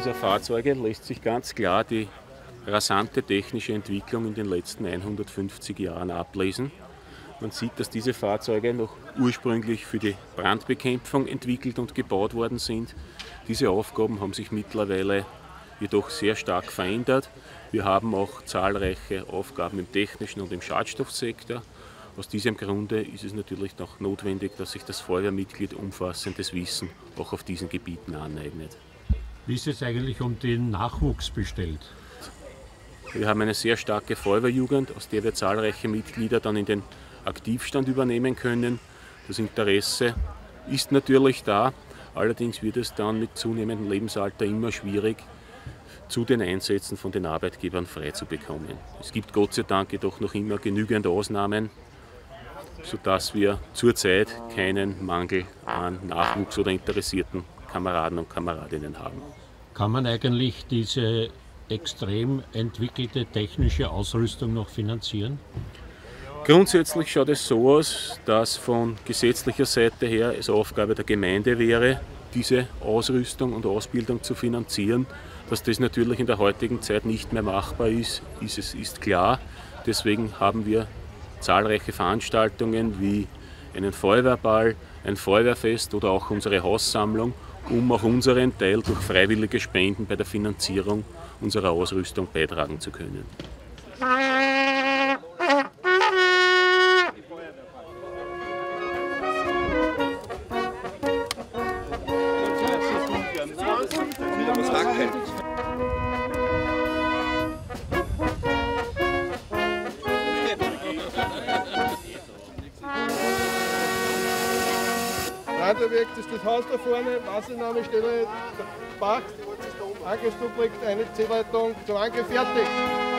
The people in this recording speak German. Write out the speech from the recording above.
Dieser Fahrzeuge lässt sich ganz klar die rasante technische Entwicklung in den letzten 150 Jahren ablesen. Man sieht, dass diese Fahrzeuge noch ursprünglich für die Brandbekämpfung entwickelt und gebaut worden sind. Diese Aufgaben haben sich mittlerweile jedoch sehr stark verändert. Wir haben auch zahlreiche Aufgaben im technischen und im Schadstoffsektor. Aus diesem Grunde ist es natürlich noch notwendig, dass sich das Feuerwehrmitglied umfassendes Wissen auch auf diesen Gebieten aneignet. Wie ist es eigentlich um den Nachwuchs bestellt? Wir haben eine sehr starke Feuerwehrjugend, aus der wir zahlreiche Mitglieder dann in den Aktivstand übernehmen können. Das Interesse ist natürlich da, allerdings wird es dann mit zunehmendem Lebensalter immer schwierig, zu den Einsätzen von den Arbeitgebern freizubekommen. Es gibt Gott sei Dank jedoch noch immer genügend Ausnahmen, sodass wir zurzeit keinen Mangel an Nachwuchs oder interessierten Kameraden und Kameradinnen haben. Kann man eigentlich diese extrem entwickelte technische Ausrüstung noch finanzieren? Grundsätzlich schaut es so aus, dass von gesetzlicher Seite her es Aufgabe der Gemeinde wäre, diese Ausrüstung und Ausbildung zu finanzieren. Dass das natürlich in der heutigen Zeit nicht mehr machbar ist, ist, es, ist klar. Deswegen haben wir zahlreiche Veranstaltungen wie einen Feuerwehrball, ein Feuerwehrfest oder auch unsere Haussammlung, um auch unseren Teil durch freiwillige Spenden bei der Finanzierung unserer Ausrüstung beitragen zu können. Radiowerk, das ist das Haus da vorne, Maßnahme steht da, Bach, liegt, eine C-Leitung zum Angriff fertig.